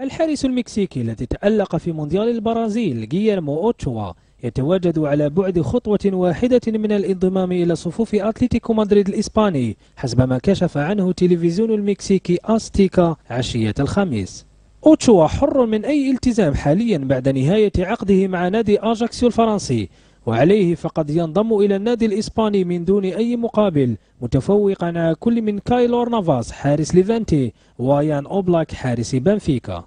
الحارس المكسيكي الذي تألق في مونديال البرازيل جييرمو أوتشوا يتواجد على بعد خطوة واحدة من الانضمام إلى صفوف أتلتيكو مدريد الإسباني حسب ما كشف عنه تلفزيون المكسيكي أزتيكا عشية الخميس. أوتشوا حر من أي التزام حاليا بعد نهاية عقده مع نادي أجاكسيو الفرنسي وعليه فقد ينضم إلى النادي الإسباني من دون أي مقابل متفوقا على كل من كايلور نافاس حارس ليفانتي ويان أوبلاك حارس بنفيكا.